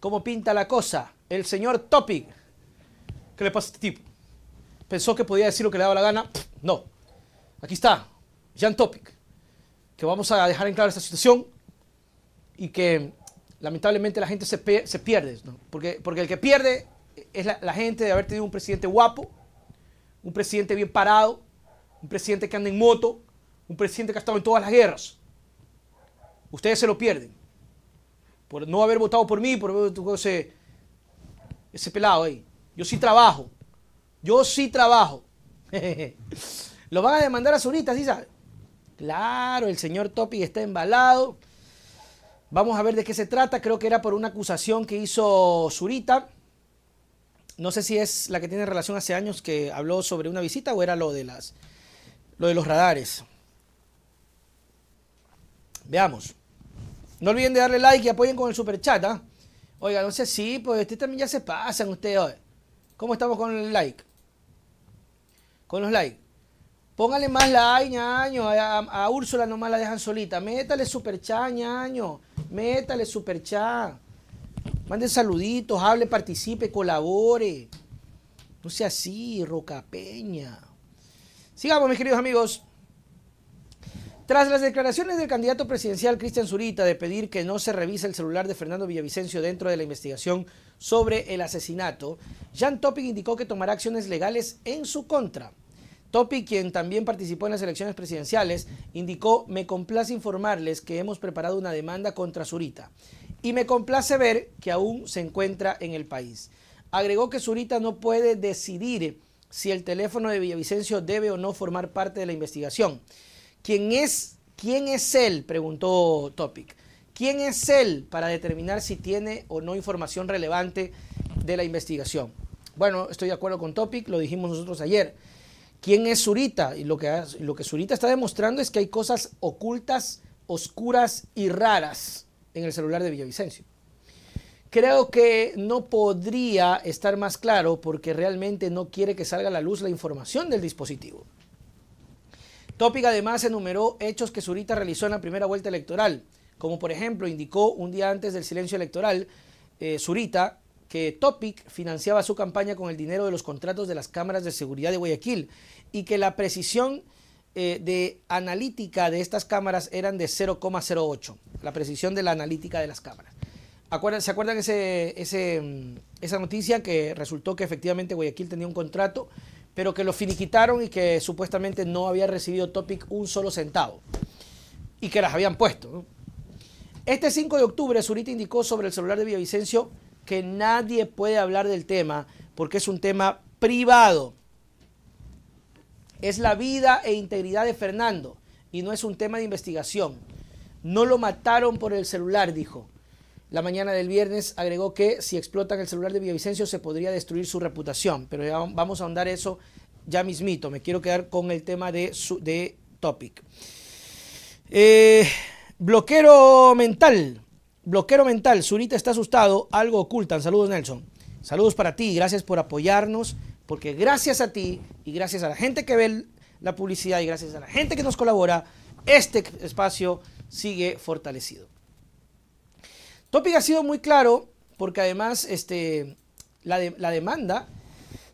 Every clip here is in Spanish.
cómo pinta la cosa. El señor Topic. ¿Qué le pasa a este tipo? Pensó que podía decir lo que le daba la gana. No. Aquí está, Jan Topic. Que vamos a dejar en claro esta situación y que lamentablemente la gente se, pierde. Porque, porque el que pierde es la, la gente de haber tenido un presidente guapo, un presidente bien parado, un presidente que anda en moto, un presidente que ha estado en todas las guerras. Ustedes se lo pierden. Por no haber votado por mí, por ese, ese pelado ahí. Yo sí trabajo. Yo sí trabajo. lo van a demandar a Zurita, ¿sí sabe? Claro, el señor Topi está embalado. Vamos a ver de qué se trata. Creo que era por una acusación que hizo Zurita. No sé si es la que tiene relación hace años que habló sobre una visita o era lo de las lo de los radares. Veamos. No olviden de darle like y apoyen con el super chat, ¿ah? Oiga, no sé si, pues este también ya se pasan ustedes. ¿Cómo estamos con el like? Con los likes. Póngale más like, ñaño. A, a, Úrsula nomás la dejan solita. Métale super chat, ñaño. Métale super chat. Mande saluditos, hable, participe, colabore. No sea así, Roca Peña. Sigamos, mis queridos amigos. Tras las declaraciones del candidato presidencial Cristian Zurita de pedir que no se revise el celular de Fernando Villavicencio dentro de la investigación sobre el asesinato, Jan Topic indicó que tomará acciones legales en su contra. Topic, quien también participó en las elecciones presidenciales, indicó, me complace informarles que hemos preparado una demanda contra Zurita y me complace ver que aún se encuentra en el país. Agregó que Zurita no puede decidir si el teléfono de Villavicencio debe o no formar parte de la investigación. ¿Quién es, quién es él? Preguntó Topic. ¿Quién es él para determinar si tiene o no información relevante de la investigación? Bueno, estoy de acuerdo con Topic, lo dijimos nosotros ayer. ¿Quién es Zurita? Y lo que, lo que Zurita está demostrando es que hay cosas ocultas, oscuras y raras en el celular de Villavicencio. Creo que no podría estar más claro porque realmente no quiere que salga a la luz la información del dispositivo. Topic además enumeró hechos que Zurita realizó en la primera vuelta electoral, como por ejemplo indicó un día antes del silencio electoral eh, Zurita que Topic financiaba su campaña con el dinero de los contratos de las cámaras de seguridad de Guayaquil y que la precisión eh, de analítica de estas cámaras eran de 0,08, la precisión de la analítica de las cámaras. ¿Se acuerdan mm, esa noticia que resultó que efectivamente Guayaquil tenía un contrato, pero que lo finiquitaron y que supuestamente no había recibido Topic un solo centavo y que las habían puesto? Este 5 de octubre, Zurita indicó sobre el celular de Villavicencio que nadie puede hablar del tema porque es un tema privado. Es la vida e integridad de Fernando y no es un tema de investigación. No lo mataron por el celular, dijo. La mañana del viernes agregó que si explotan el celular de Villavicencio se podría destruir su reputación, pero ya vamos a ahondar eso ya mismito. Me quiero quedar con el tema de, su, de Topic. Eh, bloquero mental. Bloquero mental. Zurita está asustado. Algo ocultan. Saludos, Nelson. Saludos para ti. Gracias por apoyarnos. Porque gracias a ti y gracias a la gente que ve la publicidad y gracias a la gente que nos colabora, este espacio sigue fortalecido. Topic ha sido muy claro porque además este, la, la demanda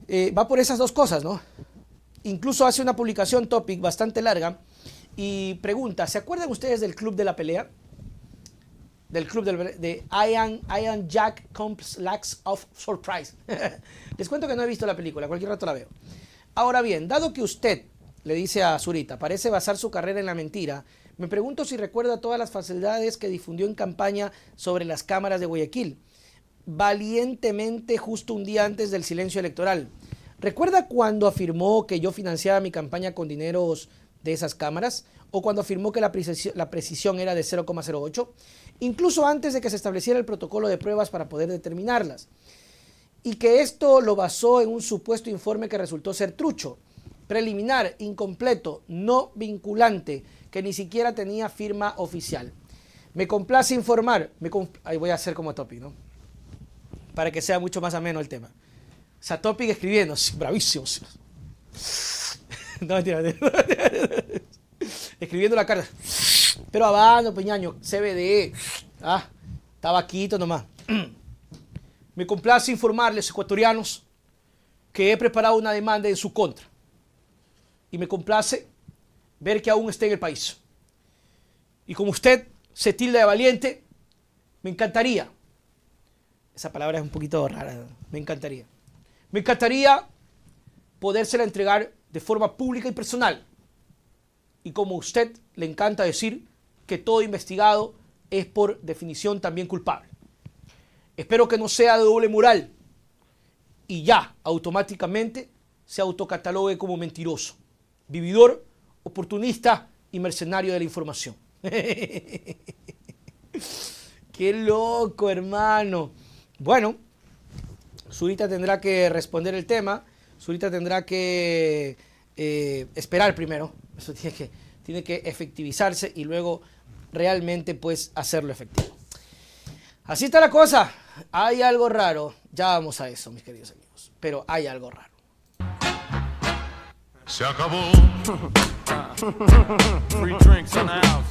eh, va por esas dos cosas, ¿no? Incluso hace una publicación Topic bastante larga y pregunta, ¿se acuerdan ustedes del Club de la Pelea? Del club de Ian, Ian Jack Complex of Surprise. Les cuento que no he visto la película, cualquier rato la veo. Ahora bien, dado que usted, le dice a Zurita, parece basar su carrera en la mentira, me pregunto si recuerda todas las facilidades que difundió en campaña sobre las cámaras de Guayaquil, valientemente justo un día antes del silencio electoral. ¿Recuerda cuando afirmó que yo financiaba mi campaña con dineros de esas cámaras? ¿O cuando afirmó que la precisión, la precisión era de 0,08? Incluso antes de que se estableciera el protocolo de pruebas para poder determinarlas. Y que esto lo basó en un supuesto informe que resultó ser trucho, preliminar, incompleto, no vinculante, que ni siquiera tenía firma oficial. Me complace informar, me ahí voy a hacer como Topic, ¿no? Para que sea mucho más ameno el tema. O sea, Topic escribiendo, bravísimo. no, mentira, Escribiendo la carta. Pero abando, peñaño, CBD. Ah, tabaquito nomás. Me complace informarles, ecuatorianos, que he preparado una demanda en su contra. Y me complace ver que aún está en el país. Y como usted se tilda de valiente, me encantaría, esa palabra es un poquito rara, me encantaría, me encantaría podérsela entregar de forma pública y personal. Y como usted le encanta decir que todo investigado es por definición también culpable. Espero que no sea de doble moral y ya automáticamente se autocatalogue como mentiroso, vividor, oportunista y mercenario de la información. Qué loco, hermano. Bueno, Zurita tendrá que responder el tema. Zurita tendrá que eh, esperar primero. Eso tiene que, tiene que efectivizarse y luego realmente pues hacerlo efectivo. Así está la cosa. Hay algo raro. Ya vamos a eso, mis queridos amigos. Pero hay algo raro. Se acabó. Free drinks in the house.